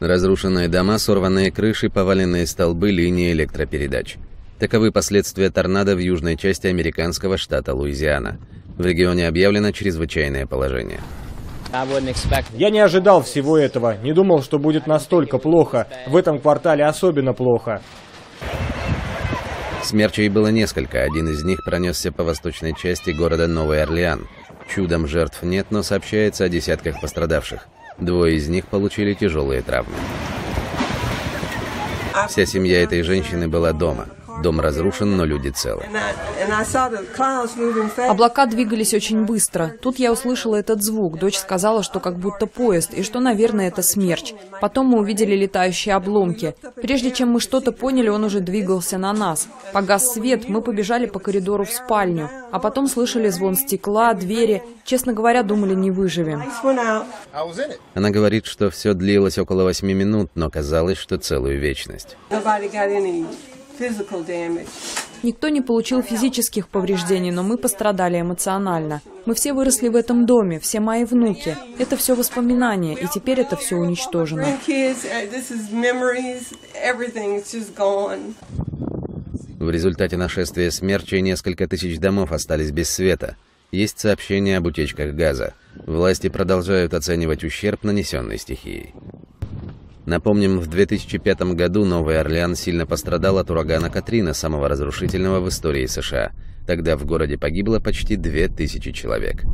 Разрушенные дома, сорванные крыши, поваленные столбы линии электропередач. Таковы последствия торнадо в южной части американского штата Луизиана. В регионе объявлено чрезвычайное положение. Я не ожидал всего этого, не думал, что будет настолько плохо. В этом квартале особенно плохо. Смерчей было несколько, один из них пронесся по восточной части города Новый Орлеан. Чудом жертв нет, но сообщается о десятках пострадавших. Двое из них получили тяжелые травмы. Вся семья этой женщины была дома. Дом разрушен, но люди целы. Облака двигались очень быстро. Тут я услышала этот звук. Дочь сказала, что как будто поезд, и что, наверное, это смерч. Потом мы увидели летающие обломки. Прежде чем мы что-то поняли, он уже двигался на нас. Погас свет, мы побежали по коридору в спальню. А потом слышали звон стекла, двери. Честно говоря, думали, не выживем. Она говорит, что все длилось около восьми минут, но казалось, что целую вечность. Никто не получил физических повреждений, но мы пострадали эмоционально. Мы все выросли в этом доме, все мои внуки. Это все воспоминания, и теперь это все уничтожено. В результате нашествия смерчей несколько тысяч домов остались без света. Есть сообщения об утечках газа. Власти продолжают оценивать ущерб, нанесенный стихией. Напомним, в 2005 году Новый Орлеан сильно пострадал от урагана Катрина, самого разрушительного в истории США. Тогда в городе погибло почти 2000 человек.